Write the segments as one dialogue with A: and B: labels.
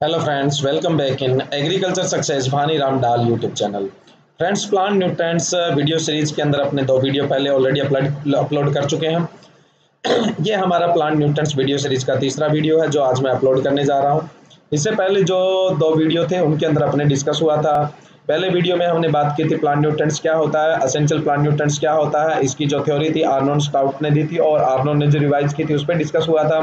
A: Hello friends welcome back in agriculture success Bhani Ram Dal YouTube channel friends plant nutrients video series के अंदर अपने दो video पहले already upload upload कर चुके हैं। ये हमारा प्लांट न्यूट्रेंट्स वीडियो सीरीज़ का तीसरा वीडियो है, जो आज मैं अपलोड करने जा रहा हूँ। इससे पहले जो दो वीडियो थे, उनके अंदर अपने डिस्कस हुआ था। पहले वीडियो में हमने बात की थी प्लांट न्यूट्रेंट्स क्या होता है असेंशियल प्लांट न्यूट्रेंट्स क्या होता है। इसकी जो थ्योरी थी आर्नोन स्टाउट ने दी थी और आर्नोन ने जो रिवाइज की थी, उस पर डिस्कस हुआ था।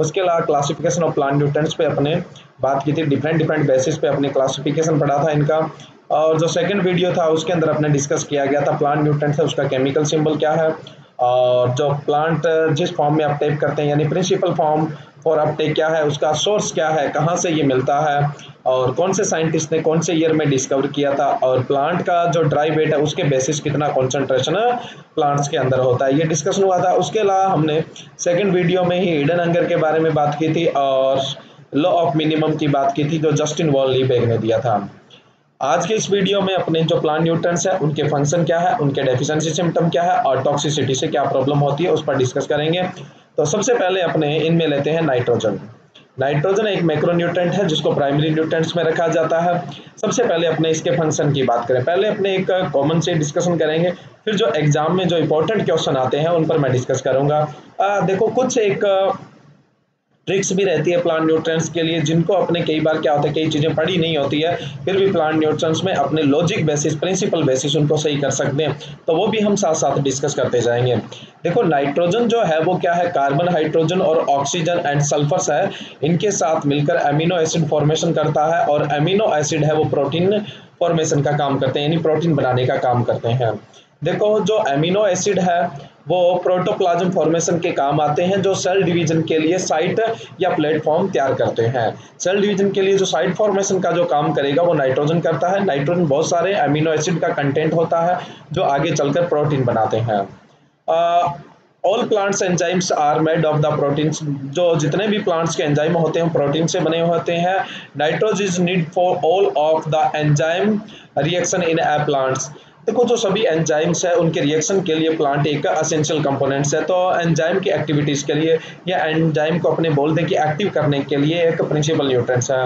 A: उसके अलावा क्लासिफिकेशन ऑफ़ प्लांट न्यूट्रेंट्स पे अपने बात की थी डिफरेंट डिफरेंट बेसिस पे अपने क्लासिफिकेशन पढ़ा था इनका। और जो सेकंड वीडियो था, उसके अंदर अपने डिस्कस किया गया था प्लांट न्यूट्रेंट्स है, उसका केमिकल सिंबल क्या है? और जो प्लांट जिस फॉर्म में आप टाइप करते हैं, यानी प्रिंसिपल फॉर्म फॉर अपटेक क्या है, उसका सोर्स क्या है, कहाँ से ये मिलता है, और कौन से साइंटिस्ट ने कौन से ईयर में डिस्कवर किया था, और प्लांट का जो ड्राई वेट है, उसके बेसिस कितना कॉन्सेंट्रेशन प्लांट्स के अंदर होता है। ये डिस्कशन हुआ था। उसके अलावा हमने सेकेंड वीडियो में ही हिडन अंगर के बारे में बात की थी, और लॉ ऑफ़ मिनिमम की बात की थी, जो जस्टिन वॉल लीबेग ने दिया था। आज के इस वीडियो में अपने जो प्लांट न्यूट्रंस है, उनके फ़ंक्शन क्या है, उनके डेफिशिएंसी सिम्टम क्या है, और टॉक्सिसिटी से क्या प्रॉब्लम होती है, उस पर डिस्कस करेंगे। तो सबसे पहले अपने इनमें लेते हैं नाइट्रोजन। नाइट्रोजन एक मैक्रोन्यूट्रेंट है जिसको प्राइमरी न्यूट्रेंट्स में रखा जाता है। सबसे पहले अपने इसके फ़ंक्शन की बात करें। पहले अपने एक कॉमन से डिस्कशन करेंगे फिर जो एग्ज़ाम में जो इंपॉर्टेंट क्वेश्चन आते हैं उन पर मैं डिस्कस करूँगा। आ, देखो कुछ एक ट्रिक्स भी रहती है प्लांट न्यूट्रेंट्स के लिए, जिनको अपने कई बार क्या होता है, कई चीज़ें पढ़ी नहीं होती है, फिर भी प्लांट न्यूट्रेंट्स में अपने लॉजिक बेसिस प्रिंसिपल बेसिस उनको सही कर सकते हैं। तो वो भी हम साथ साथ डिस्कस करते जाएँगे। देखो नाइट्रोजन जो है, वो क्या है? कार्बन हाइड्रोजन और ऑक्सीजन एंड सल्फर्स है। इनके साथ मिलकर अमीनो एसिड फॉर्मेशन करता है और अमीनो एसिड है, वो प्रोटीन फॉर्मेशन का काम करते हैं, यानी प्रोटीन बनाने का काम करते हैं। देखो, जो अमीनो एसिड है वो प्रोटोप्लाज्म फॉर्मेशन के काम आते हैं, जो सेल डिवीज़न के लिए साइट या प्लेटफॉर्म तैयार करते हैं। सेल डिवीज़न के लिए जो साइट फॉर्मेशन का जो काम करेगा, वो नाइट्रोजन करता है। नाइट्रोजन बहुत सारे अमीनो एसिड का कंटेंट होता है, जो आगे चलकर प्रोटीन बनाते हैं। All plants enzymes are made of the proteins जो जितने भी प्लांट्स के एंजाइम होते हैं प्रोटीन से बने होते हैं। Nitrogen is need for all of the enzyme reaction in a plants देखो जो सभी एंजाइम्स है उनके रिएक्शन के लिए प्लांट एक असेंशियल कंपोनेंट्स है। तो एंजाइम की एक्टिविटीज़ के लिए या एंजाइम को अपने बोल दें कि एक्टिव करने के लिए एक प्रिंसिपल न्यूट्रेंट्स है।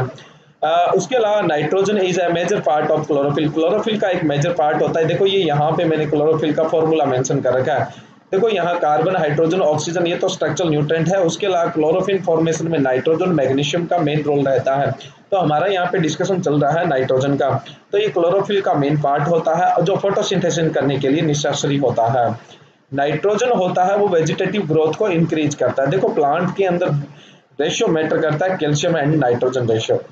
A: Uh, उसके अलावा nitrogen is a major part of chlorophyll chlorophyll का एक मेजर पार्ट होता है। देखो ये यहाँ पे मैंने क्लोरोफिल का फॉर्मूला मेंशन कर रखा है। देखो, यहाँ कार्बन हाइड्रोजन ऑक्सीजन ये तो स्ट्रक्चरल न्यूट्रेंट है। उसके अलावा क्लोरोफिल फॉर्मेशन में नाइट्रोजन मैग्नीशियम का मेन रोल रहता है। तो हमारा यहाँ पे डिस्कशन चल रहा है नाइट्रोजन का। तो ये क्लोरोफिल का मेन पार्ट होता है जो फोटोसिंथेसिस करने के लिए निशासरी होता है। नाइट्रोजन होता है, वो वेजिटेटिव ग्रोथ को इंक्रीज करता है। देखो प्लांट के अंदर रेशियो मैटर करता है कैल्शियम एंड नाइट्रोजन रेशियो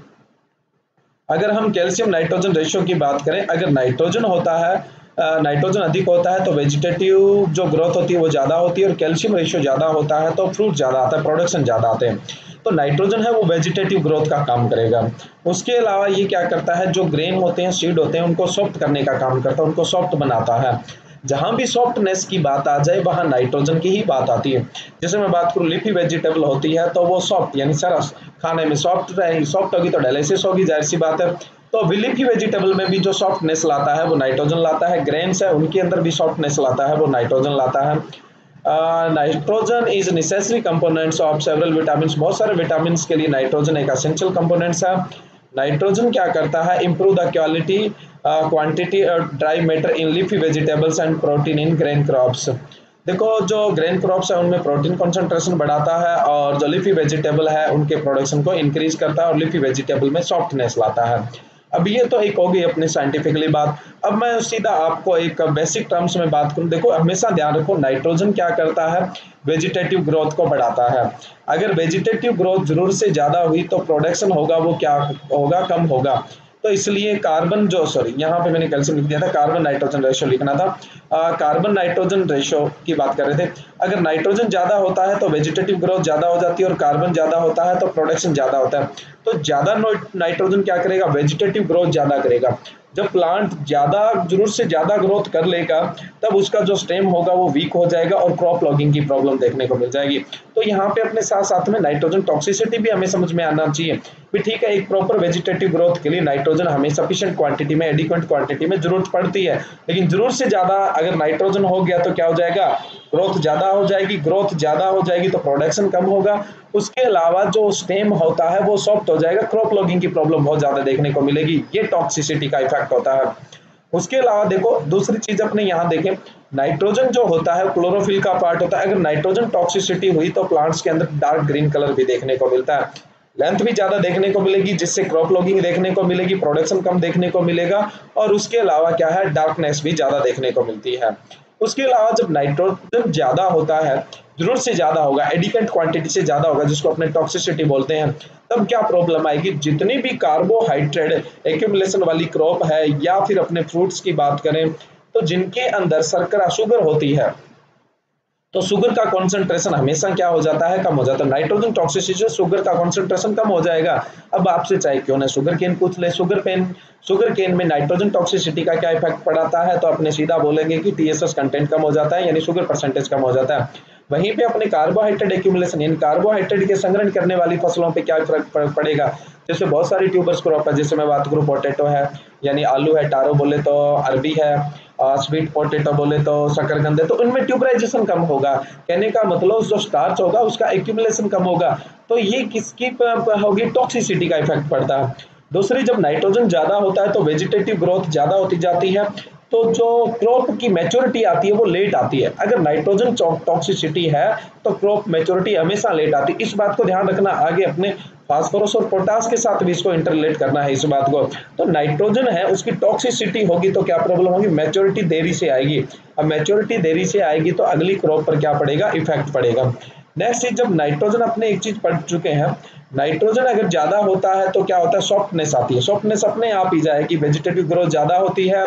A: अगर हम कैल्शियम नाइट्रोजन रेशियो की बात करें, अगर नाइट्रोजन होता है नाइट्रोजन अधिक होता है तो वेजिटेटिव जो ग्रोथ होती है, वो ज़्यादा होती है और कैल्शियम रेशियो ज़्यादा होता है तो फ्रूट ज़्यादा आता है प्रोडक्शन ज़्यादा आते हैं। तो नाइट्रोजन है, वो वेजिटेटिव ग्रोथ का काम करेगा। उसके अलावा ये क्या करता है, जो ग्रेन होते हैं सीड होते हैं, उनको सॉफ्ट करने का काम करता है, उनको सॉफ्ट बनाता है। जहाँ भी सॉफ्टनेस की बात आ जाए, वहाँ नाइट्रोजन की ही बात आती है। जैसे मैं बात करूँ लिफी वेजिटेबल होती है तो वो सॉफ्ट यानी सरस, खाने में सॉफ्ट रहेगी सॉफ्ट होगी तो डायलिसिस होगी, ज़ाहिर सी बात है। तो लिफी वेजिटेबल में भी जो सॉफ्टनेस लाता है, वो नाइट्रोजन लाता है ग्रेन्स है, उनके अंदर भी सॉफ्टनेस लाता है, वो नाइट्रोजन लाता है। Nitrogen is necessary components of several vitamin बहुत सारे विटामिन के लिए नाइट्रोजन एक असेंशियल कंपोनेंट्स है। नाइट्रोजन क्या करता है? इम्प्रूव द क्वालिटी क्वांटिटी और dry matter in leafy vegetables and protein in grain crops देखो, जो ग्रेन क्रॉप्स है, उनमें प्रोटीन कंसंट्रेशन बढ़ाता है और जो लिफी वेजिटेबल है, उनके प्रोडक्शन को इंक्रीज करता है और लिफी वेजिटेबल में सॉफ्टनेस लाता है। अब ये तो एक होगी अपनी साइंटिफिकली बात। अब मैं सीधा आपको एक बेसिक टर्म्स में बात करूँ। देखो, हमेशा ध्यान रखो नाइट्रोजन क्या करता है? वेजिटेटिव ग्रोथ को बढ़ाता है। अगर वेजिटेटिव ग्रोथ ज़रूर से ज़्यादा हुई तो प्रोडक्शन होगा, वो क्या होगा? कम होगा। तो इसलिए कार्बन जो सॉरी यहाँ पे मैंने कैल्शियम लिख दिया था कार्बन नाइट्रोजन रेशियो लिखना था। कार्बन नाइट्रोजन रेशियो की बात कर रहे थे। अगर नाइट्रोजन ज़्यादा होता है तो वेजिटेटिव ग्रोथ ज़्यादा हो जाती है और कार्बन ज़्यादा होता है तो प्रोडक्शन ज़्यादा होता है। तो ज़्यादा नाइट्रोजन क्या करेगा? वेजिटेटिव ग्रोथ ज़्यादा करेगा। जब प्लांट ज़्यादा, ज़रूर से ज़्यादा ग्रोथ कर लेगा, तब उसका जो स्टेम होगा वो वीक हो जाएगा और क्रॉप लॉगिंग की प्रॉब्लम देखने को मिल जाएगी। तो यहाँ पे अपने साथ साथ में नाइट्रोजन टॉक्सिसिटी भी हमें समझ में आना चाहिए। भी ठीक है, एक प्रॉपर वेजिटेटिव ग्रोथ के लिए नाइट्रोजन हमें सफिशियंट क्वांटिटी में एडिक्वेंट क्वांटिटी में ज़रूरत पड़ती है। लेकिन ज़रूरत से ज़्यादा अगर नाइट्रोजन हो गया तो क्या हो जाएगा? ग्रोथ ज़्यादा हो जाएगी ग्रोथ ज़्यादा हो जाएगी तो प्रोडक्शन कम होगा। उसके अलावा जो स्टेम होता है वो सॉफ्ट हो जाएगा क्रॉप लॉगिंग की प्रॉब्लम बहुत ज़्यादा देखने को मिलेगी। ये टॉक्सिसिटी का इफ़ेक्ट होता है। उसके अलावा देखो, दूसरी चीज़ अपने यहाँ देखें। नाइट्रोजन जो होता है, क्लोरोफिल का पार्ट होता है। अगर नाइट्रोजन टॉक्सिसिटी हुई तो प्लांट्स के अंदर डार्क ग्रीन कलर भी देखने को मिलता है। लेंथ भी ज़्यादा देखने को मिलेगी, जिससे क्रॉप लॉगिंग देखने को मिलेगी प्रोडक्शन कम देखने को मिलेगा और उसके अलावा क्या है डार्कनेस भी ज़्यादा देखने को मिलती है। उसके अलावा जब नाइट्रोजन ज़्यादा होता है, ज़रूर से ज़्यादा होगा एडिकेंट क्वांटिटी से ज़्यादा होगा, जिसको अपने टॉक्सिसिटी बोलते हैं, तब क्या प्रॉब्लम आएगी? जितनी भी कार्बोहाइड्रेट एक्यूमुलेशन वाली क्रॉप है, या फिर अपने फ्रूट्स की बात करें तो जिनके अंदर सरकरा शुगर होती है तो शुगर का कॉन्सेंट्रेशन हमेशा क्या हो जाता है? कम हो जाता है। नाइट्रोजन टॉक्सिसिटी से शुगर का कॉन्सेंट्रेशन कम हो जाएगा। अब आपसे चाहे क्यों ना शुगर केन पूछ ले। शुगर पेन शुगर केन में नाइट्रोजन टॉक्सिसिटी का क्या इफ़ेक्ट पड़ाता है? तो अपने सीधा बोलेंगे कि टीएसएस कंटेंट कम हो जाता है, यानी शुगर परसेंटेज कम हो जाता है। वहीं पे अपने कार्बोहाइड्रेट एक्यूमुलेशन यानी कार्बोहाइड्रेट के संग्रहण करने वाली फ़सलों पे क्या फ़र्क पड़ेगा? जैसे बहुत सारी ट्यूबर्स क्रॉप है जैसे मैं बात करूँ पोटैटो है, यानी आलू है टारो बोले तो अरबी है स्वीट पोटेटो बोले तो शकरकंदे तो उनमें ट्यूबराइजेशन कम होगा। कहने का मतलब जो स्टार्च होगा, उसका एक्यूमुलेशन कम होगा। तो ये किसकी होगी? टॉक्सिसिटी का इफ़ेक्ट पड़ता। है दूसरी, जब नाइट्रोजन ज़्यादा होता है तो वेजिटेटिव ग्रोथ ज़्यादा होती जाती है। तो जो क्रॉप की मेच्योरिटी आती है, वो लेट आती है। अगर नाइट्रोजन टॉक्सिसिटी है तो क्रॉप मेच्योरिटी हमेशा लेट आती है। इस बात को ध्यान रखना आगे अपने फास्फोरस और पोटास के साथ भी इसको इंटरलेट करना है इस बात को। तो नाइट्रोजन है, उसकी टॉक्सिसिटी होगी तो क्या प्रॉब्लम होगी? मेच्योरिटी देरी से आएगी। अब मेच्योरिटी देरी से आएगी तो अगली क्रॉप पर क्या पड़ेगा? इफ़ेक्ट पड़ेगा। नेक्स्ट चीज़ जब नाइट्रोजन अपने एक चीज़ पढ़ चुके हैं नाइट्रोजन अगर ज़्यादा होता है तो क्या होता है? सॉफ्टनेस आती है। सॉफ्टनेस अपने आप ही जाएगी। वेजिटेटिव ग्रोथ ज़्यादा होती है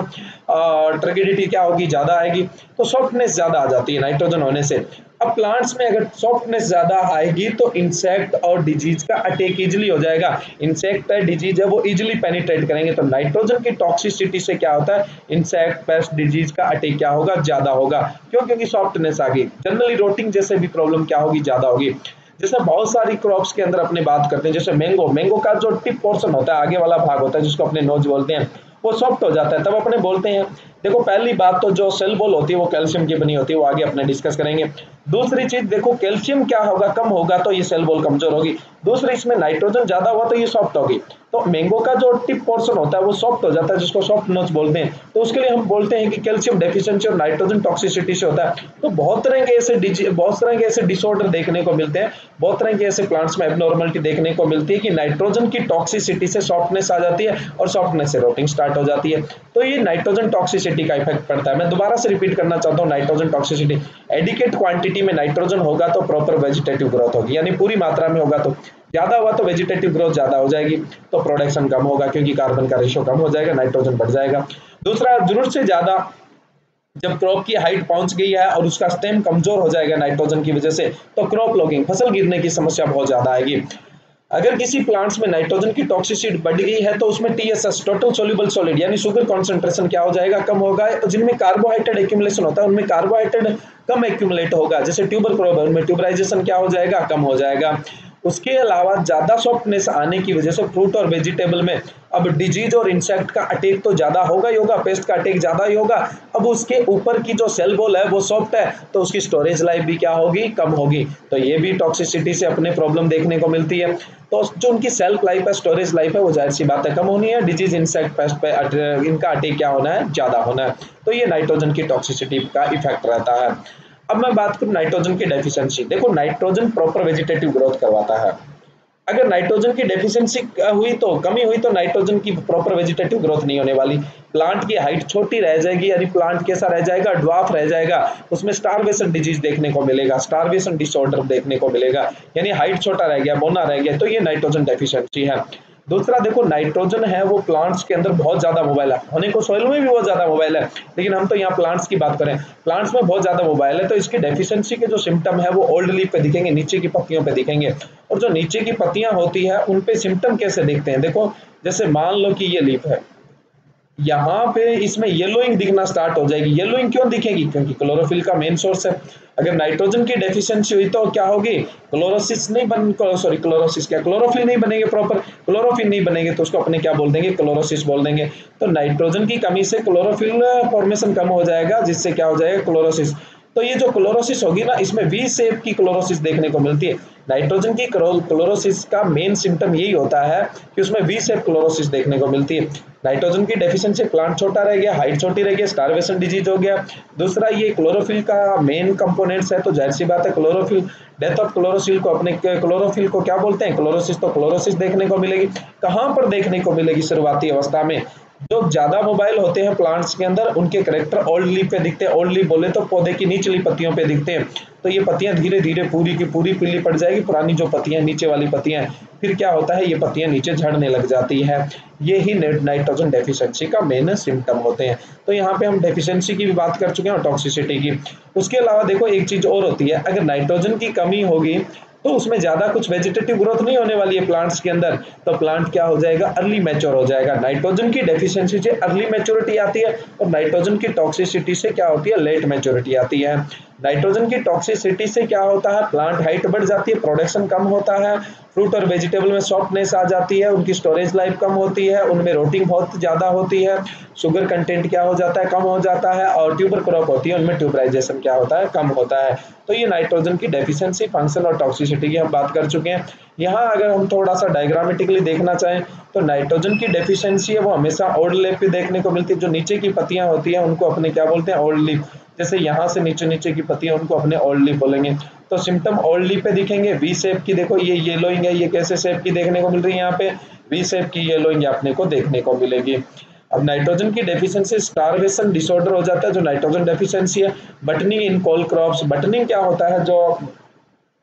A: ट्रगेडिटी क्या होगी? ज़्यादा आएगी। तो सॉफ्टनेस ज़्यादा आ जाती है नाइट्रोजन होने से। अब प्लांट्स में अगर सॉफ्टनेस ज़्यादा आएगी तो इंसेक्ट और डिज़ीज़ का अटैक इजिली हो जाएगा। इंसेक्ट है डिज़ीज़ है, वो इजिली पेनिट्रेट करेंगे। तो नाइट्रोजन की टॉक्सिसिटी से क्या होता है? इंसेक्ट, पेस्ट, डिज़ीज़ का अटैक क्या होगा? ज़्यादा होगा। क्यों? क्योंकि सॉफ्टनेस आ गई। जनरली रोटिंग जैसे भी प्रॉब्लम क्या होगी? ज़्यादा होगी। जैसे बहुत सारी क्रॉप्स के अंदर अपने बात करते हैं, जैसे मैंगो मैंगो का जो टिप पोर्सन होता है, आगे वाला भाग होता है, जिसको अपने नोज़ बोलते हैं, वो सॉफ्ट हो जाता है। तब अपने बोलते हैं। देखो, पहली बात तो जो सेल बॉल होती है, वो कैल्शियम की बनी होती है, वो आगे अपने डिस्कस करेंगे। दूसरी चीज़, देखो, कैल्शियम क्या होगा, कम होगा तो ये सेल बॉल कमज़ोर होगी। दूसरी, इसमें नाइट्रोजन ज़्यादा हुआ तो ये सॉफ्ट होगी। तो मैंगो का जो टिप पोर्शन होता है, वो सॉफ्ट हो जाता है, जिसको सॉफ्ट नोच बोलते हैं। तो उसके लिए हम बोलते हैं कि कैल्शियम डेफिशिएंसी और नाइट्रोजन टॉक्सिसिटी से होता है। तो बहुत तरह के ऐसे बहुत तरह के ऐसे डिसऑर्डर देखने को मिलते हैं। बहुत तरह के ऐसे प्लांट्स में एबनॉर्मलिटी देखने को मिलती है कि नाइट्रोजन की टॉक्सिसिटी से सॉफ्टनेस आ जाती है और सॉफ्टनेस से रोटिंग स्टार्ट हो जाती है। तो ये नाइट्रोजन टॉक्सिसिटी का इफ़ेक्ट पड़ता है। मैं दोबारा से रिपीट करना चाहता हूँ नाइट्रोजन टॉक्सिसिटी एडिकेट क्वांटिटी में नाइट्रोजन होगा तो प्रॉपर वेजिटेटिव ग्रोथ होगी। यानी पूरी मात्रा में होगा तो ज़्यादा हुआ तो वेजिटेटिव ग्रोथ ज़्यादा हो जाएगी तो प्रोडक्शन कम होगा क्योंकि कार्बन का रेशियो कम हो जाएगा नाइट्रोजन बढ़ जाएगा। दूसरा, ज़रूरत से ज़्यादा जब क्रॉप की हाइट पहुँच गई है और उसका स्टेम कमज़ोर हो जाएगा नाइट्रोजन की वजह से तो क्रॉप लॉगिंग फ़सल गिरने की समस्या बहुत ज़्यादा आएगी। अगर किसी प्लांट्स में नाइट्रोजन की टॉक्सिसिटी बढ़ गई है तो उसमें टीएसएस टोटल सोल्यूबल सॉलिड यानी शुगर कॉन्सेंट्रेशन क्या हो जाएगा, कम होगा। जिनमें कार्बोहाइड्रेट एक्यूमुलेशन होता है, उनमें कार्बोहाइड्रेट कम एक्यूमुलेट होगा। जैसे ट्यूबर प्रॉब्लम में ट्यूबराइजेशन क्या हो जाएगा? कम हो जाएगा। उसके अलावा ज़्यादा सॉफ्टनेस आने की वजह से फ्रूट और वेजिटेबल में अब डिज़ीज़ और इंसेक्ट का अटैक तो ज़्यादा होगा ही होगा पेस्ट का अटैक ज़्यादा ही होगा। अब उसके ऊपर की जो सेल बॉल है, वो सॉफ्ट है तो उसकी स्टोरेज लाइफ भी क्या होगी? कम होगी। तो ये भी टॉक्सिसिटी से अपने प्रॉब्लम देखने को मिलती है। तो जो उनकी सेल्फ लाइफ है स्टोरेज लाइफ है, वो ज़ाहिर सी बात है कम होनी है। डिज़ीज़ इंसेक्ट पेस्ट पे इनका अटैक क्या होना है? ज़्यादा होना है। तो ये नाइट्रोजन की टॉक्सिसिटी का इफ़ेक्ट रहता है। अब मैं बात करूँ नाइट्रोजन की डेफिशिएंसी देखो, नाइट्रोजन प्रॉपर वेजिटेटिव ग्रोथ करवाता है। अगर नाइट्रोजन की डेफिशिएंसी हुई तो कमी हुई तो नाइट्रोजन की प्रॉपर वेजिटेटिव ग्रोथ नहीं होने वाली। प्लांट की हाइट छोटी रह जाएगी, यानी प्लांट कैसा रह जाएगा? ड्वाफ रह जाएगा। उसमें स्टारवेशन डिज़ीज़ देखने को मिलेगा स्टारवेशन डिसऑर्डर देखने को मिलेगा। यानी हाइट छोटा रह गया बोना रह गया तो ये नाइट्रोजन डेफिशिएंसी है। दूसरा देखो नाइट्रोजन है, वो प्लांट्स के अंदर बहुत ज़्यादा मोबाइल है। होने को सॉइल में भी बहुत ज़्यादा मोबाइल है, लेकिन हम तो यहाँ प्लांट्स की बात करें। प्लांट्स में बहुत ज़्यादा मोबाइल है तो इसकी डेफिशिएंसी के जो सिम्टम है, वो ओल्ड लीफ पे दिखेंगे, नीचे की पत्तियों पे दिखेंगे। और जो नीचे की पत्तियाँ होती है, उनपे सिम्टम कैसे दिखते हैं? देखो, जैसे मान लो कि ये लीफ है। यहाँ पे इसमें येलोइंग दिखना स्टार्ट हो जाएगी। येलोइंग क्यों दिखेगी? क्योंकि क्लोरोफिल का मेन सोर्स है। अगर नाइट्रोजन की डेफिशिएंसी हुई तो क्या होगी? क्लोरोसिस नहीं बन सॉरी क्लोरोसिस क्या? क्लोरोफिल नहीं बनेंगे प्रॉपर क्लोरोफिल नहीं बनेंगे तो उसको अपने क्या बोल देंगे? क्लोरोसिस बोल देंगे। तो नाइट्रोजन की कमी से क्लोरोफिल फॉर्मेशन कम हो जाएगा, जिससे क्या हो जाएगा? क्लोरोसिस तो ये जो क्लोरोसिस होगी ना, इसमें वी सेप की क्लोरोसिस देखने को मिलती है। नाइट्रोजन की क्लोरोसिस का मेन सिम्टम यही होता है कि उसमें वी सेप क्लोरोसिस देखने को मिलती है। नाइट्रोजन की डेफिशिएंसी प्लांट छोटा रह गया हाइट छोटी रह गई स्टारवेशन डिज़ीज़ हो गया। दूसरा, ये क्लोरोफिल का मेन कंपोनेंट्स है तो ज़ाहिर सी बात है क्लोरोफिल डेथ ऑफ़ क्लोरोसिल को अपने क्लोरोफिल को क्या बोलते हैं? क्लोरोसिस तो क्लोरोसिस देखने को मिलेगी। कहाँ पर देखने को मिलेगी शुरुआती अवस्था में? जो ज़्यादा मोबाइल होते हैं प्लांट्स के अंदर, उनके करेक्टर ओल्ड लीफ पे दिखते हैं। ओल्ड लीफ बोले तो पौधे की निचली पत्तियों पे दिखते हैं। तो ये पत्तियाँ धीरे धीरे पूरी की पूरी पीली पड़ जाएगी। पुरानी जो पत्तियाँ, नीचे वाली पत्तियाँ फिर क्या होता है? ये पत्तियाँ नीचे झड़ने लग जाती है। ये ही नाइट्रोजन डेफिशिएंसी का मेन सिम्टम होते हैं। तो यहाँ पे हम डेफिशिएंसी की भी बात कर चुके हैं और टॉक्सिसिटी की। उसके अलावा देखो, एक चीज़ और होती है। अगर नाइट्रोजन की कमी होगी तो उसमें ज़्यादा कुछ वेजिटेटिव ग्रोथ नहीं होने वाली है प्लांट्स के अंदर। तो प्लांट क्या हो जाएगा? अर्ली मैच्योर हो जाएगा। नाइट्रोजन की डेफिशिएंसी से अर्ली मैच्योरिटी आती है और नाइट्रोजन की टॉक्सिसिटी से क्या होती है? लेट मैच्योरिटी आती है। नाइट्रोजन की टॉक्सिसिटी से क्या होता है? प्लांट हाइट बढ़ जाती है प्रोडक्शन कम होता है फ्रूट और वेजिटेबल में सॉफ्टनेस आ जाती है, उनकी स्टोरेज लाइफ कम होती है, उनमें रोटिंग बहुत ज़्यादा होती है शुगर कंटेंट क्या हो जाता है? कम हो जाता है और ट्यूबर क्रॉप होती है, उनमें ट्यूबराइजेशन क्या होता है? कम होता है। तो ये नाइट्रोजन की डेफिशिएंसी फ़ंक्शन और टॉक्सिसिटी की हम बात कर चुके हैं। यहाँ अगर हम थोड़ा सा डायग्रामेटिकली देखना चाहें तो नाइट्रोजन की डेफिशिएंसी है, वो हमेशा ओल्ड लेप पे देखने को मिलती है, जो नीचे की पत्तियाँ होती हैं, उनको अपने क्या बोलते हैं? ओल्ड लीफ जैसे यहाँ से नीचे नीचे की पत्तियाँ, उनको अपने ओल्ड लीफ बोलेंगे। तो सिम्टम ओल्ड लीफ पे दिखेंगे वी शेप की देखो, ये येलोइंग है, ये कैसे शेप की देखने को मिल रही है यहाँ पे? वी शेप की येलोइंग अपने को देखने को मिलेगी। अब नाइट्रोजन की डेफिशिएंसी स्टारवेशन डिसऑर्डर हो जाता है, जो नाइट्रोजन डेफिशिएंसी है buttoning in cole crops buttoning क्या होता है? जो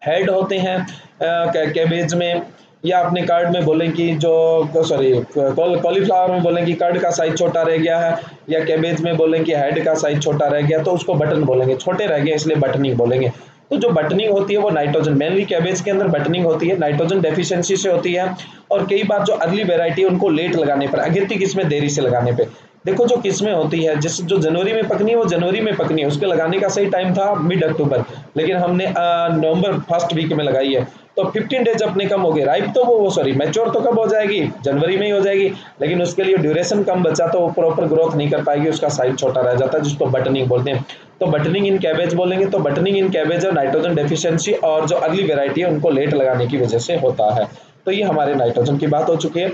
A: हेड होते हैं कैबेज में या अपने कार्ड में बोलें कि जो सॉरी कॉलीफ्लावर में बोलें कि कार्ड का साइज़ छोटा रह गया है, या कैबेज में बोलें कि हेड का साइज़ छोटा रह गया तो उसको बटन बोलेंगे। छोटे रह गए, इसलिए बटनिंग बोलेंगे। तो जो बटनिंग होती है, वो नाइट्रोजन मेनली कैबेज के अंदर बटनिंग होती है नाइट्रोजन डेफिशिएंसी से होती है, और कई बार जो अर्ली वेराइटी उनको लेट लगाने पर अगेती किस्में देरी से लगाने पर देखो जो किस्में होती है, जिस, जो जनवरी में पकनी है, वो जनवरी में पकनी है, उसके लगाने का सही टाइम था मिड अक्टूबर लेकिन हमने नवंबर फ़र्स्ट वीक में लगाई है। तो 15 डेज़ अपने कम हो गए राइप तो वो सॉरी मैच्योर तो कब हो जाएगी? जनवरी में ही हो जाएगी। लेकिन उसके लिए ड्यूरेशन कम बचा तो वो प्रॉपर ग्रोथ नहीं कर पाएगी, उसका साइज़ छोटा रह जाता है, जिसको बटनिंग बोलते हैं। तो बटनिंग इन कैबेज बोलेंगे तो बटनिंग इन कैबेज और नाइट्रोजन डेफिशिएंसी और जो अर्ली वेराइटी है, उनको लेट लगाने की वजह से होता है। तो ये हमारे नाइट्रोजन की बात हो चुकी है।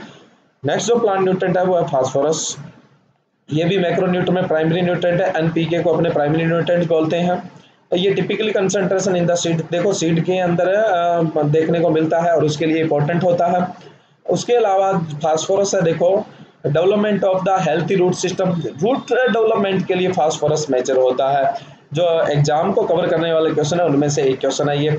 A: नेक्स्ट जो प्लांट न्यूट्रेंट है, वो है फास्फोरस ये भी मैक्रोन्यूट्रेंट में प्राइमरी न्यूट्रेंट है। एनपीके को अपने प्राइमरी न्यूट्रेंट बोलते हैं। ये typically concentration in the seed देखो सीड के अंदर देखने को मिलता है और उसके लिए इंपॉर्टेंट होता है। उसके अलावा फास्फोरस है, देखो development of the healthy root system root development के लिए फास्फोरस मेजर होता है। जो एग्ज़ाम को कवर करने वाले क्वेश्चन है, उनमें से एक क्वेश्चन है ये।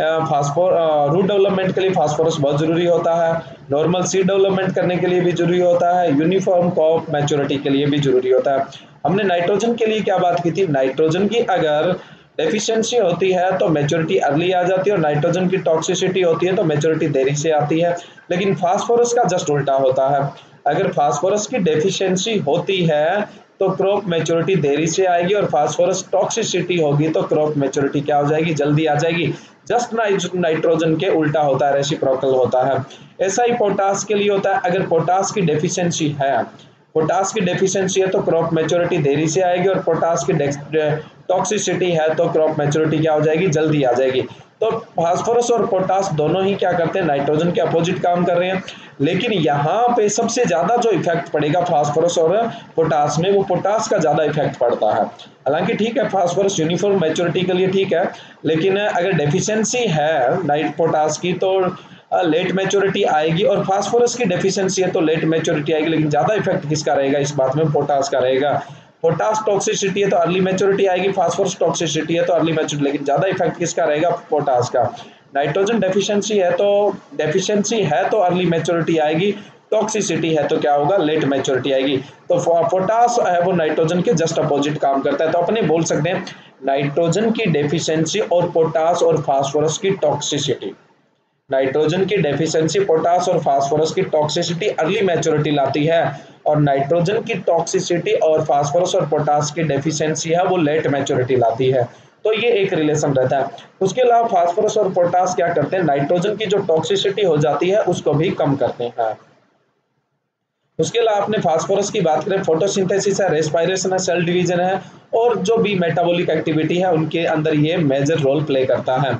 A: फास्फोर रूट डेवलपमेंट के लिए फास्फोरस बहुत ज़रूरी होता है। नॉर्मल सीड डेवलपमेंट करने के लिए भी ज़रूरी होता है। यूनिफॉर्म क्रॉप मैच्योरिटी के लिए भी ज़रूरी होता है। हमने नाइट्रोजन के लिए क्या बात की थी? नाइट्रोजन की अगर डेफिशिएंसी होती है तो मेच्योरिटी अर्ली आ जाती है और नाइट्रोजन की टॉक्सिसिटी होती है तो मेच्योरिटी देरी से आती है। लेकिन फास्फोरस का जस्ट उल्टा होता है। अगर फास्फोरस की डेफिशिएंसी होती है तो क्रॉप मेच्योरिटी देरी से आएगी और फास्फोरस टॉक्सिसिटी होगी तो क्रॉप मेच्योरिटी क्या हो जाएगी? जल्दी आ जाएगी। जस्ट नाइट्रोजन के उल्टा होता है रेसिप्रोकल होता है। ऐसा ही पोटास के लिए होता है। अगर पोटास की डेफिशिएंसी है पोटास की डेफिशिएंसी है तो क्रॉप मेच्योरिटी देरी से आएगी और पोटास की टॉक्सिसिटी है तो क्रॉप मेच्योरिटी क्या हो जाएगी? जल्दी आ जाएगी। तो फास्फोरस और पोटास दोनों ही क्या करते हैं? नाइट्रोजन के अपोजिट काम कर रहे हैं। लेकिन यहाँ पे सबसे ज़्यादा जो इफ़ेक्ट पड़ेगा फास्फोरस और पोटास में, वो पोटास का ज़्यादा इफ़ेक्ट पड़ता है। हालाँकि ठीक है फास्फोरस यूनिफॉर्म मेच्योरिटी के लिए ठीक है, लेकिन अगर डेफिशिएंसी है नाइट पोटास की तो लेट मेच्योरिटी आएगी और फास्फोरस की डेफिशिएंसी है तो लेट मेच्योरिटी आएगी, लेकिन ज़्यादा इफ़ेक्ट किसका रहेगा? इस बात में पोटास का रहेगा। पोटास टॉक्सिसिटी है तो अर्ली मेच्योरिटी आएगी फास्फोरस टॉक्सिसिटी है तो अर्ली मेच्योरिटी लेकिन ज़्यादा इफ़ेक्ट किसका रहेगा? पोटास का। नाइट्रोजन डेफिशिएंसी है तो डेफिशिएंसी है तो अर्ली मेच्योरिटी आएगी टॉक्सिसिटी है तो क्या होगा? लेट मेच्योरिटी आएगी। तो पोटास है वो नाइट्रोजन के जस्ट अपोजिट काम करता है। तो अपने बोल सकते हैं नाइट्रोजन की डेफिशिएंसी और पोटास और फास्फोरस की टॉक्सिसिटी नाइट्रोजन की डेफिशिएंसी पोटास और फास्फोरस की टॉक्सिसिटी अर्ली मैच्योरिटी लाती है। और नाइट्रोजन की टॉक्सिसिटी और फास्फोरस और पोटास की डेफिशिएंसी है, वो लेट मैच्योरिटी लाती है। तो ये एक रिलेशन रहता है। उसके अलावा फास्फोरस और पोटास क्या करते हैं? नाइट्रोजन की जो टॉक्सिसिटी हो जाती है, उसको भी कम करते हैं। उसके अलावा आपने फास्फोरस की बात करें फोटोसिंथेसिस है रेस्पायरेशन है सेल डिवीज़न है, और जो भी मेटाबॉलिक एक्टिविटी है, उनके अंदर ये मेजर रोल प्ले करता है।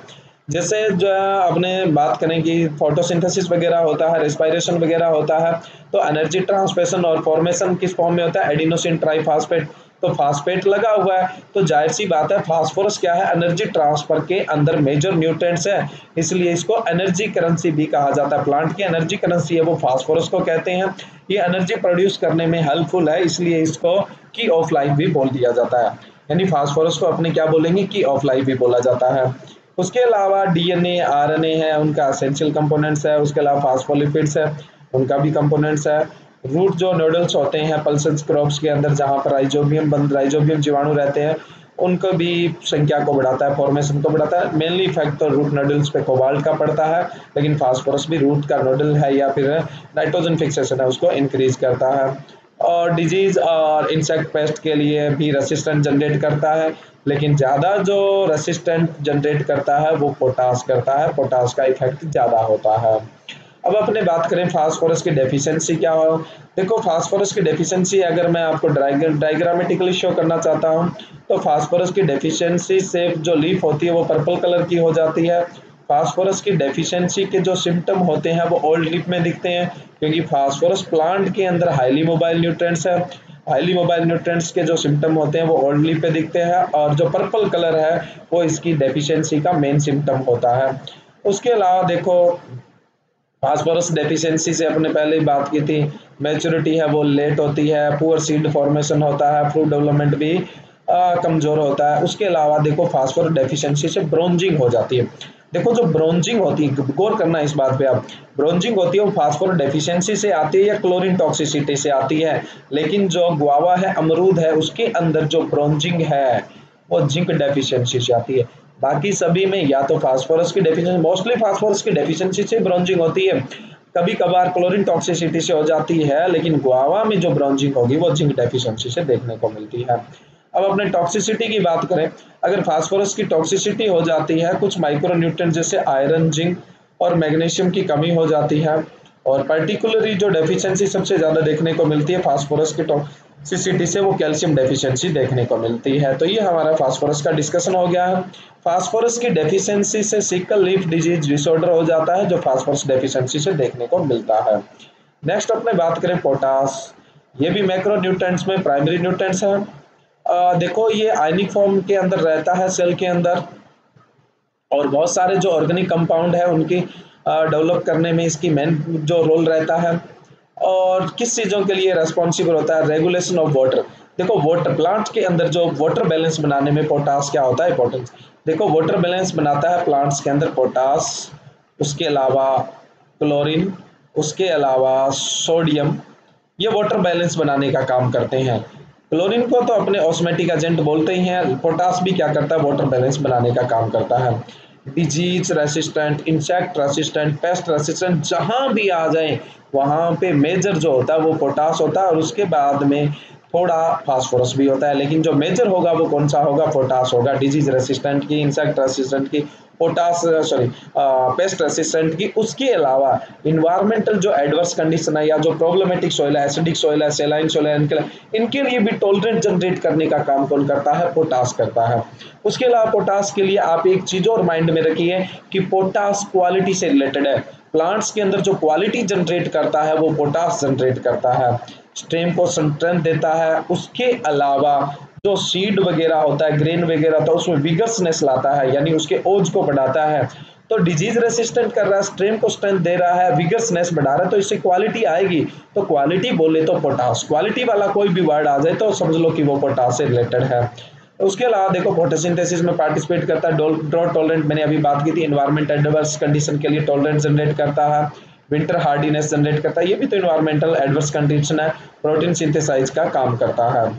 A: जैसे जो है अपने बात करें कि फोटोसिंथेसिस वगैरह होता है रेस्पायरेशन वगैरह होता है तो एनर्जी ट्रांसपेशन और फॉर्मेशन किस फॉर्म में होता है? एडिनोसिन ट्राईफास्फेट तो फास्फेट लगा हुआ है तो ज़ाहिर सी बात है फास्फोरस क्या है? एनर्जी ट्रांसफ़र के अंदर मेजर न्यूट्रेंट्स है, इसलिए इसको एनर्जी करेंसी भी कहा जाता है। प्लांट की एनर्जी करेंसी है, वो फास्फोरस को कहते हैं। ये एनर्जी प्रोड्यूस करने में हेल्पफुल है, इसलिए इसको की ऑफ़ लाइफ भी बोल दिया जाता है। यानी फास्फोरस को अपने क्या बोलेंगे? की ऑफ़ लाइफ भी बोला जाता है। उसके अलावा डीएनए आरएनए है, उनका असेंशियल कंपोनेंट्स है, उसके अलावा फास्फोलिपिड्स है, उनका भी कंपोनेंट्स है। रूट जो नोडल्स होते हैं पल्सेस क्रॉप्स के अंदर जहाँ पर राइजोबियम बंद राइजोबियम जीवाणु रहते हैं, उनको भी संख्या को बढ़ाता है फॉर्मेशन को बढ़ाता है। मेनली इफ़ेक्ट तो रूट नोडल्स पे कोबाल्ट का पड़ता है, लेकिन फास्फोरस भी रूट का नोडल है या फिर नाइट्रोजन फिक्सेशन है, उसको इंक्रीज करता है। और डिज़ीज़ और इंसेक्ट पेस्ट के लिए भी रेसिस्टेंट जनरेट करता है। लेकिन ज़्यादा जो रेसिस्टेंट जनरेट करता है, वो पोटास करता है। पोटास का इफ़ेक्ट ज़्यादा होता है। अब अपने बात करें फास्फोरस की डेफिशिएंसी क्या हो? देखो फास्फोरस की डेफिशिएंसी अगर मैं आपको डायग्रामेटिकली शो करना चाहता हूँ तो फास्फोरस की डेफिशिएंसी से जो लीफ होती है, वो पर्पल कलर की हो जाती है। फास्फोरस की डेफिशिएंसी के जो सिम्टम होते हैं, वो ओल्ड लीफ में दिखते हैं, क्योंकि फास्फोरस प्लांट के अंदर हाईली मोबाइल न्यूट्रेंट्स है। हाईली मोबाइल न्यूट्रेंट्स के जो सिम्टम होते हैं, वो ओल्ड लीफ पे दिखते हैं और जो पर्पल कलर है, वो इसकी डेफिशिएंसी का मेन सिम्टम होता है। उसके अलावा देखो फास्फोरस डेफिशिएंसी से अपने पहले ही बात की थी मैच्योरिटी है, वो लेट होती है पुअर सीड फॉर्मेशन होता है फ्रूट डेवलपमेंट भी कमज़ोर होता है। उसके अलावा देखो फास्फोरस डेफिशिएंसी से ब्रोंजिंग हो जाती है। देखो, जो ब्रोंजिंग होती है, गौर करना इस बात पे आप। ब्रोंजिंग होती है, वो फास्फोरस डेफिशिएंसी से आती है या क्लोरीन टॉक्सिसिटी से आती है। लेकिन जो गुआवा है, अमरूद है, उसके अंदर जो ब्रोंजिंग है, वो जिंक डेफिशिएंसी से आती है। बाकी सभी में या तो फास्फोरस की डेफिशिएंसी मोस्टली फास्फोरस की डेफिशिएंसी से ब्रॉन्जिंग होती है। कभी कभार क्लोरीन टॉक्सिसिटी से हो जाती है, लेकिन गुआवा में जो ब्रॉन्जिंग होगी, वो जिंक डेफिशिएंसी से देखने को मिलती है। अब अपने टॉक्सिसिटी की बात करें, अगर फास्फोरस की टॉक्सिसिटी हो जाती है, कुछ माइक्रोन्यूट्रेंट जैसे आयरन जिंक और मैग्नीशियम की कमी हो जाती है और पर्टिकुलरली जो डेफिशिएंसी सबसे ज़्यादा देखने को मिलती है फास्फोरस की टॉक्सिसिटी से, वो कैल्शियम डेफिशिएंसी देखने को मिलती है। तो ये हमारा फास्फोरस का डिस्कशन हो गया है। फास्फोरस की डेफिशिएंसी से सिकल लीफ डिज़ीज़ डिसऑर्डर हो जाता है, जो फास्फोरस डेफिशिएंसी से देखने को मिलता है। नेक्स्ट अपने बात करें पोटास ये भी मैक्रो न्यूट्रेंट्स में प्राइमरी न्यूट्रेंट्स है। आ, देखो ये आयनिक फॉर्म के अंदर रहता है सेल के अंदर। और बहुत सारे जो ऑर्गेनिक कंपाउंड है उनकी डेवलप करने में इसकी मेन जो रोल रहता है। और किस चीज़ों के लिए रेस्पॉन्सिबल होता है? रेगुलेशन ऑफ़ वाटर देखो वाटर प्लांट के अंदर जो वाटर बैलेंस बनाने में पोटास क्या होता है? इंपॉर्टेंस देखो वाटर बैलेंस बनाता है प्लांट्स के अंदर पोटास उसके अलावा क्लोरीन उसके अलावा सोडियम ये वाटर बैलेंस बनाने का काम करते हैं। क्लोरीन को तो अपने ऑस्मेटिक एजेंट बोलते ही हैं। पोटास भी क्या करता है? वाटर बैलेंस बनाने का काम करता है। Disease resistant insect resistant pest resistant जहाँ भी आ जाए, वहाँ पे मेजर जो होता है, वो पोटास होता है और उसके बाद में थोड़ा फास्फोरस भी होता है। लेकिन जो मेजर होगा, वो कौन सा होगा? पोटास होगा। डिज़ीज़ रेसिस्टेंट की इंसेक्ट रेसिस्टेंट की पोटास सॉरी पेस्ट रेसिस्टेंट की, उसके अलावा इन्वायरमेंटल जो एडवर्स कंडीशन है या जो प्रॉब्लमेटिक सॉइल है एसिडिक सॉइल है सेलाइन सॉइल है, इनके लिए भी टॉलरेंट जनरेट करने का काम कौन करता है? पोटास करता है। उसके अलावा पोटास के लिए आप एक चीज़ और माइंड में रखिए कि पोटास क्वालिटी से रिलेटेड है। प्लांट्स के अंदर जो क्वालिटी जनरेट करता है, वो पोटास जनरेट करता है। स्ट्रेम को स्ट्रेंथ देता है। उसके अलावा जो सीड वगैरह होता है ग्रेन वगैरह होता है उसमें विगर्सनेस लाता है, यानी उसके ओज को बढ़ाता है। तो डिज़ीज़ रेसिस्टेंट कर रहा है स्ट्रेन को स्ट्रेंथ दे रहा है विगर्सनेस बढ़ा रहा है तो इससे क्वालिटी आएगी। तो क्वालिटी बोले तो पोटास क्वालिटी वाला कोई भी वर्ड आ जाए तो समझ लो कि वो पोटास से रिलेटेड है। उसके अलावा देखो फोटोसिंथेसिस में पार्टिसिपेट करता है ड्रॉट टॉलरेंट मैंने अभी बात की थी इन्वायरमेंट एडवर्स कंडीशन के लिए टॉलरेंट जनरेट करता है विंटर हार्डीनेस जनरेट करता है, ये भी तो इन्वायरमेंटल एडवर्स कंडीशन है प्रोटीन सिंथेसाइज का काम करता है।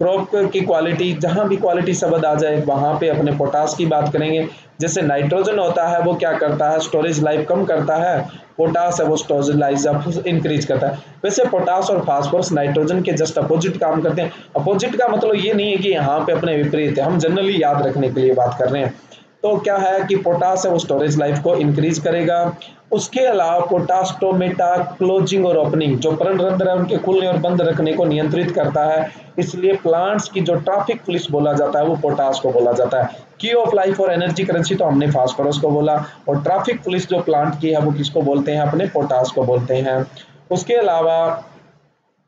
A: क्रॉप की क्वालिटी जहाँ भी क्वालिटी शब्द आ जाए, वहाँ पे अपने पोटास की बात करेंगे। जैसे नाइट्रोजन होता है, वो क्या करता है? स्टोरेज लाइफ कम करता है। पोटास है, वो स्टोरेज लाइफ इंक्रीज करता है। वैसे पोटास और फास्फोरस नाइट्रोजन के जस्ट अपोजिट काम करते हैं। अपोजिट का मतलब ये नहीं है कि यहाँ पे अपने विपरीत है। हम जनरली याद रखने के लिए बात कर रहे हैं। तो क्या है कि पोटास है, वो स्टोरेज लाइफ को इंक्रीज करेगा। उसके अलावा पोटास्टोमेटा क्लोजिंग और ओपनिंग जो पर्णरंध्र है, उनके खुलने और बंद रखने को नियंत्रित करता है। इसलिए प्लांट्स की जो ट्रैफ़िक पुलिस बोला जाता है, वो पोटास को बोला जाता है। की ऑफ़ लाइफ और एनर्जी करेंसी तो हमने फास्फोरस को बोला। और ट्रैफ़िक पुलिस जो प्लांट की है, वो किसको बोलते हैं? अपने पोटास को बोलते हैं। उसके अलावा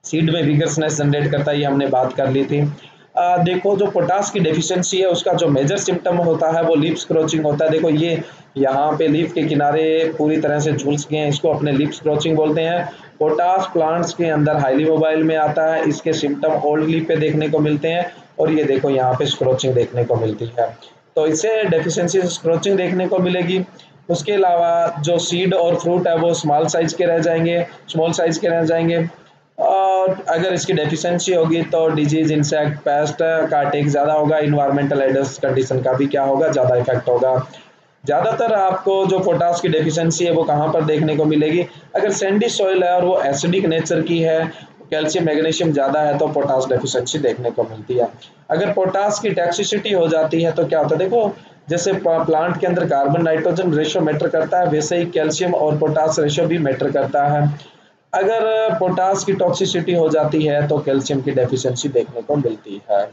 A: सीड में विगर्सनेस जनरेट करता है, ये हमने बात कर ली थी। आ, देखो जो पोटास की डेफिशिएंसी है उसका जो मेजर सिम्टम होता है वो लिप्स क्रोचिंग होता है। देखो ये यहाँ पे लीफ के किनारे पूरी तरह से झुलस गए हैं इसको अपने लिप्स क्रोचिंग बोलते हैं। पोटास प्लांट्स के अंदर हाईली मोबाइल में आता है इसके सिम्टम ओल्ड लीफ पे देखने को मिलते हैं और ये देखो यहाँ पे स्क्रोचिंग देखने को मिलती है। तो इससे डेफिशिएंसी स्क्रोचिंग देखने को मिलेगी। उसके अलावा जो सीड और फ्रूट है वो स्मॉल साइज़ के रह जाएँगे स्मॉल साइज़ के रह जाएँगे। और अगर इसकी डेफिशिएंसी होगी तो डिज़ीज़ इंसेक्ट पेस्ट का अटैक ज़्यादा होगा इन्वायरमेंटल एडर्स कंडीशन का भी क्या होगा? ज़्यादा इफ़ेक्ट होगा। ज़्यादातर आपको जो पोटास की डेफिशिएंसी है, वो कहाँ पर देखने को मिलेगी? अगर सैंडी सॉइल है और वो एसिडिक नेचर की है कैल्शियम मैग्नीशियम ज़्यादा है तो पोटास डेफिशिएंसी देखने को मिलती है। अगर पोटास की टैक्सिसिटी हो जाती है तो क्या होता है? देखो, जैसे प्लांट के अंदर कार्बन नाइट्रोजन रेशो मैटर करता है, वैसे ही कैल्शियम और पोटास रेशो भी मैटर करता है। अगर पोटास की टॉक्सिसिटी हो जाती है तो कैल्शियम की डेफिशिएंसी देखने को मिलती है।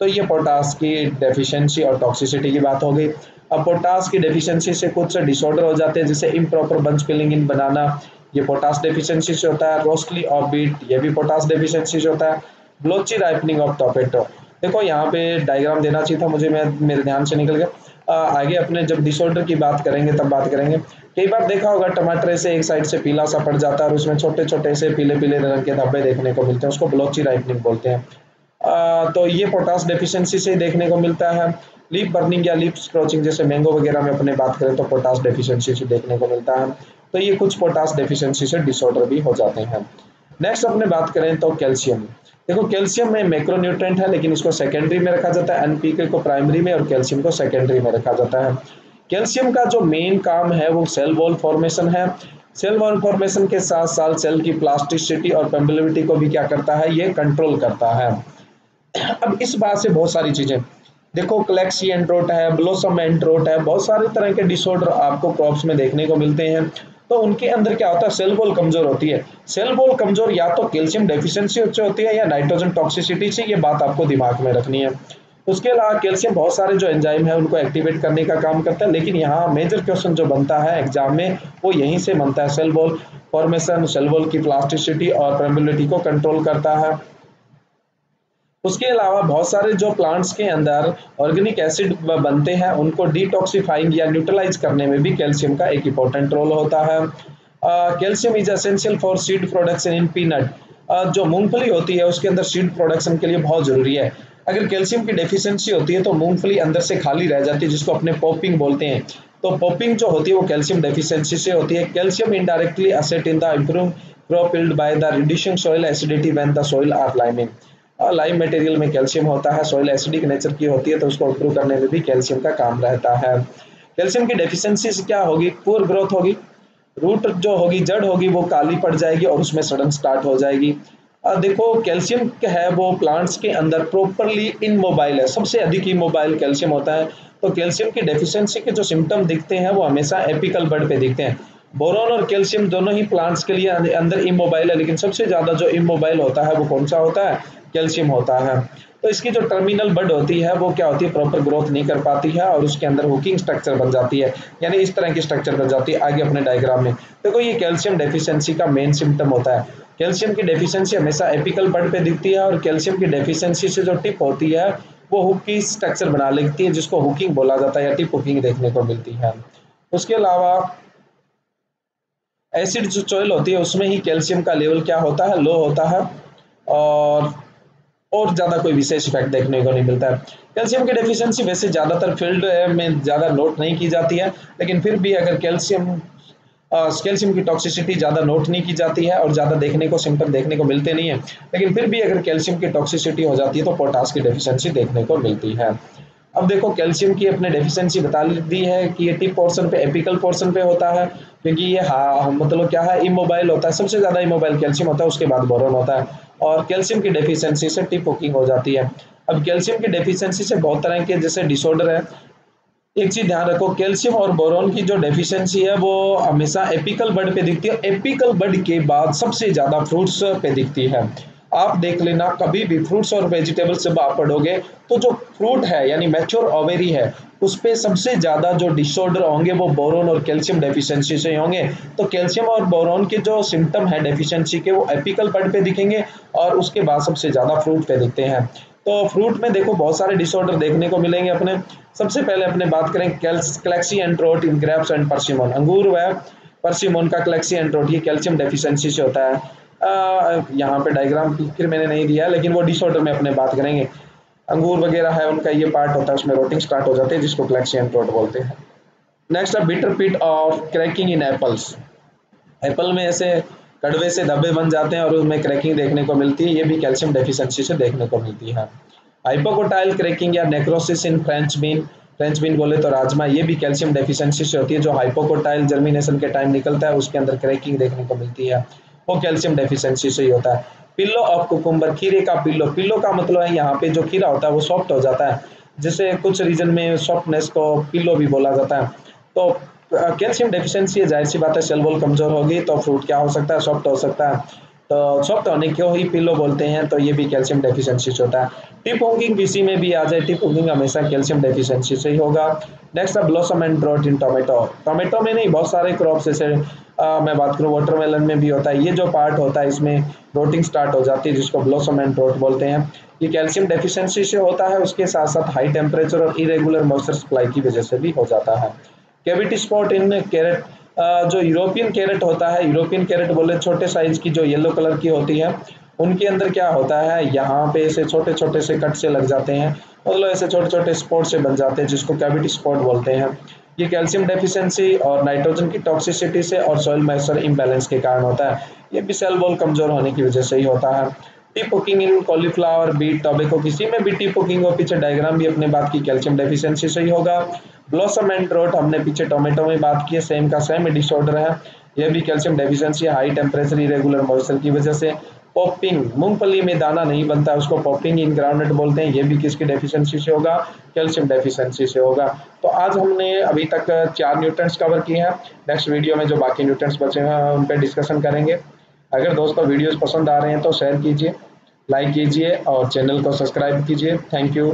A: तो ये पोटास की डेफिशिएंसी और टॉक्सिसिटी की बात हो गई। अब पोटास की डेफिशिएंसी से कुछ डिसऑर्डर हो जाते हैं, जैसे improper bunch filling in banana ये पोटास डेफिशिएंसी से होता है। रोस्टली ऑर्बिट ये भी पोटास डेफिशिएंसी से होता है। ब्लोची राइपनिंग ऑफ़ टोपेटो देखो, यहाँ पे डायग्राम देना चाहिए था, मुझे, मैं, मेरे ध्यान से निकल गया। आगे अपने जब डिसऑर्डर की बात करेंगे तब बात करेंगे। कई बार देखा होगा टमाटर से एक साइड से पीला सा पड़ जाता है और उसमें छोटे छोटे से पीले पीले रंग के धब्बे देखने को मिलते हैं उसको ब्लोची राइटनिंग बोलते हैं। आ, तो ये पोटास डेफिशिएंसी से देखने को मिलता है। लीप बर्निंग या लीप स्क्रोचिंग जैसे मैंगो वगैरह में अपने बात करें तो पोटास डेफिशिएंसी से देखने को मिलता है। तो ये कुछ पोटास डेफिशिएंसी से डिसऑर्डर भी हो जाते हैं। नेक्स्ट अपने बात करें तो कैल्शियम देखो कैल्शियम में मैक्रोन्यूट्रेंट है, लेकिन इसको सेकेंडरी में रखा जाता है एनपीके को प्राइमरी में और कैल्शियम को सेकेंडरी में रखा जाता है। कैल्शियम का जो मेन काम है, वो सेल वॉल फॉर्मेशन है। सेल वॉल फॉर्मेशन के साथ साथ सेल की प्लास्टिसिटी और पेम्बिलिटी को भी क्या करता है? ये कंट्रोल करता है। अब इस बात से बहुत सारी चीज़ें। देखो क्लेक्सी एंड्रोट है ब्लोसम एंड्रोट है, बहुत सारे तरह के डिसऑर्डर आपको क्रॉप्स में देखने को मिलते हैं। तो उनके अंदर क्या होता है? सेल वॉल कमज़ोर होती है। सेल वॉल कमज़ोर या तो कैल्शियम डेफिशिएंसी से होती है या नाइट्रोजन टॉक्सिसिटी से ये बात आपको दिमाग में रखनी है। उसके अलावा कैल्शियम बहुत सारे जो एंजाइम है, उनको एक्टिवेट करने का काम करता है, लेकिन यहाँ मेजर क्वेश्चन जो बनता है एग्ज़ाम में, वो यहीं से बनता है। Cell wall formation cell wall की प्लास्टिसिटी और परमेबिलिटी को कंट्रोल करता है। उसके अलावा बहुत सारे जो प्लांट्स के अंदर ऑर्गेनिक एसिड बनते हैं, उनको डिटॉक्सिफाइंग या न्यूट्रलाइज करने में भी कैल्शियम का एक इंपॉर्टेंट रोल होता है। Calcium is essential for seed production in peanut जो मूंगफली होती है, उसके अंदर सीड प्रोडक्शन के लिए बहुत ज़रूरी है। अगर कैल्शियम की डेफिशिएंसी होती है तो मूंगफली अंदर से खाली रह जाती है, जिसको अपने पॉपिंग बोलते हैं। तो पॉपिंग जो होती है, वो कैल्शियम डेफिशिएंसी से होती है। Calcium indirectly assist in the improve crop by the reducing soil acidity when the soil are liming lime material में कैल्शियम होता है सॉइल एसिडिक नेचर की होती है तो उसको इम्प्रूव करने में भी कैल्शियम का काम रहता है। कैल्शियम की डेफिशिएंसी क्या होगी? पुअर ग्रोथ होगी रूट जो होगी, जड़ होगी, वो काली पड़ जाएगी और उसमें सडन स्टार्ट हो जाएगी। देखो कैल्शियम है वो प्लांट्स के अंदर प्रॉपरली इनमोबाइल है, सबसे अधिक इमोबाइल कैल्शियम होता है। तो कैल्शियम की डेफिशिएंसी के जो सिम्टम दिखते हैं, वो हमेशा एपिकल बर्ड पे दिखते हैं। बोरोन और कैल्शियम दोनों ही प्लांट्स के लिए अंदर इमोबाइल है, लेकिन सबसे ज़्यादा जो इमोबाइल होता है, वो कौन सा होता है? कैल्शियम होता है। तो इसकी जो टर्मिनल बड होती है, वो क्या होती है? प्रॉपर ग्रोथ नहीं कर पाती है और उसके अंदर हुकिंग स्ट्रक्चर बन जाती है। यानी इस तरह की स्ट्रक्चर बन जाती है आगे अपने डायग्राम में। देखो तो ये कैल्शियम डेफिशिएंसी का मेन सिम्टम होता है। कैल्शियम की डेफिशिएंसी हमेशा एपिकल बड पे दिखती है और कैल्शियम की डेफिशिएंसी से जो टिप होती है, वो हुक की स्ट्रक्चर बना लेती है, जिसको हुकिंग बोला जाता है या टिप हुकिंग देखने को मिलती है। उसके अलावा एसिड जो चॉइल होती है, उसमें ही कैल्शियम का लेवल क्या होता है? लो होता है और और ज़्यादा कोई विशेष इफ़ेक्ट देखने को नहीं मिलता है। कैल्शियम की डेफिशिएंसी वैसे ज़्यादातर फ़ील्ड में ज़्यादा नोट नहीं की जाती है, लेकिन फिर भी अगर कैल्शियम कैल्शियम की टॉक्सिसिटी ज़्यादा नोट नहीं की जाती है और ज़्यादा देखने को सिम्टम देखने को मिलते नहीं है, लेकिन फिर भी अगर कैल्शियम की टॉक्सिसिटी हो जाती है तो पोटास की डेफिशिएंसी देखने को मिलती है। अब देखो कैल्शियम की अपने डेफिशिएंसी बता दी है कि ये टिप पोर्शन पे एपिकल पोर्शन पे होता है, क्योंकि ये हाँ मतलब क्या है इमोबाइल होता है, सबसे ज़्यादा इमोबाइल कैल्शियम होता है, उसके बाद बोरोन होता है। और कैल्शियम की डेफिशिएंसी से टिप बुकिंग हो जाती है। अब कैल्शियम की डेफिशिएंसी से बहुत तरह के जैसे डिसऑर्डर है। एक चीज़ ध्यान रखो, कैल्शियम और बोरोन की जो डेफिशिएंसी है, वो हमेशा एपिकल बर्ड पे दिखती है। एपिकल बर्ड के बाद सबसे ज़्यादा फ्रूट्स पे दिखती है। आप देख लेना, कभी भी फ्रूट्स और वेजिटेबल्स जब आप पढ़ोगे तो जो फ्रूट है, यानी मैच्योर ओवेरी है उस पर सबसे ज़्यादा जो डिसऑर्डर होंगे वो बोरोन और कैल्शियम डेफिशिएंसी से होंगे। तो कैल्शियम और बोरोन के जो सिम्टम है डेफिशिएंसी के, वो एपिकल बर्ड पे दिखेंगे और उसके बाद सबसे ज़्यादा फ्रूट पे दिखते हैं। तो फ्रूट में देखो, बहुत सारे डिसऑर्डर देखने को मिलेंगे अपने। सबसे पहले अपने बात करें क्लैक्सी एंट्रोट इन ग्रेप्स एंड परसिमोन अंगूर व परसिमोन का क्लैक्सी एंट्रोट ये कैल्शियम डेफिशिएंसी से होता है। यहाँ पे डायग्राम फिर मैंने नहीं दिया, लेकिन वो डिसऑर्डर में अपने बात करेंगे। अंगूर वगैरह है, उनका ये पार्ट होता है, उसमें रोटिंग स्टार्ट हो जाते हैं, जिसको क्लैक्सी एंट्रोट बोलते हैं। नेक्स्ट है bitter pit of cracking in apples apple में ऐसे कड़वे से धब्बे बन जाते हैं और उसमें क्रैकिंग देखने को मिलती है, ये भी कैल्शियम डेफिशिएंसी से देखने को मिलती है। हाइपोकोटाइल क्रैकिंग या necrosis in French bean French bean बोले तो राजमा, ये भी कैल्शियम डेफिशिएंसी से होती है, जो हाइपोकोटाइल जर्मिनेशन के टाइम निकलता है, उसके अंदर क्रैकिंग देखने को मिलती है। वो कैल्शियम डेफिशिएंसी से ही होता है। पिल्लो ऑफ़ कुकुम्बर, खीरे का पिल्लो। पिल्लो का मतलब है यहाँ पे जो खीरा होता है वो सॉफ्ट हो जाता है। जिसे कुछ रीजन में सॉफ्टनेस को पिल्लो भी बोला जाता है। तो कैल्शियम डेफिशिएंसी है, ज़ाहिर सी बात है सेल वॉल कमज़ोर होगी तो फ्रूट क्या हो सकता है? सॉफ्ट हो सकता है। तो सॉफ्ट होने क्यों ही पिल्लो बोलते हैं तो ये भी कैल्शियम डेफिशिएंसी से होता है। टिप होंगिंग बीसी में भी आ जाए, टिप होंगिंग हमेशा कैल्शियम डेफिशिएंसी से ही होगा। नेक्स्ट है blossom end rot in tomato tomato में नहीं, बहुत सारे क्रॉप जैसे मैं बात करूँ वाटरमेलन में भी होता है। ये जो पार्ट होता है, इसमें रोटिंग स्टार्ट हो जाती है, जिसको ब्लॉसम एंड ड्रॉट बोलते हैं। ये कैल्शियम डेफिशिएंसी से होता है, उसके साथ साथ हाई टेम्परेचर और इरेगुलर मॉइस्चर सप्लाई की वजह से भी हो जाता है। कैविटी स्पॉट इन कैरेट जो यूरोपियन कैरेट होता है यूरोपियन कैरेट बोले छोटे साइज़ की, जो येलो कलर की होती है, उनके अंदर क्या होता है, यहाँ पे ऐसे छोटे छोटे से कट से लग जाते हैं मतलब ऐसे छोटे छोटे स्पॉट से बन जाते हैं, जिसको कैविटी स्पॉट बोलते हैं। ये कैल्शियम डेफिशिएंसी और नाइट्रोजन की टॉक्सिसिटी से और सॉइल मॉइस्चर इम्बैलेंस के कारण होता है। ये भी सेल वॉल कमज़ोर होने की वजह से ही होता है। टी पुकिंग इन कॉलीफ्लावर बीट टोबेको किसी में भी टी पुकिंग हो, पीछे डायग्राम भी अपने बात की कैल्शियम डेफिशिएंसी से ही होगा। ब्लॉसम एंड रोट हमने पीछे टोमेटो में बात की है सेम का सेम डिसऑर्डर है। यह भी calcium deficiency high temperature irregular moisture की वजह से। पॉपिंग मूंगफली में दाना नहीं बनता, उसको पॉपिंग इन ग्राउंडनट बोलते हैं, ये भी किसकी डेफिशिएंसी से होगा? कैल्शियम डेफिशिएंसी से होगा। तो आज हमने अभी तक चार न्यूट्रंस कवर किए हैं। नेक्स्ट वीडियो में जो बाकी न्यूट्रंस बचे हैं, उन पर डिस्कशन करेंगे। अगर दोस्तों वीडियोस पसंद आ रहे हैं तो शेयर कीजिए लाइक कीजिए और चैनल को सब्सक्राइब कीजिए। Thank you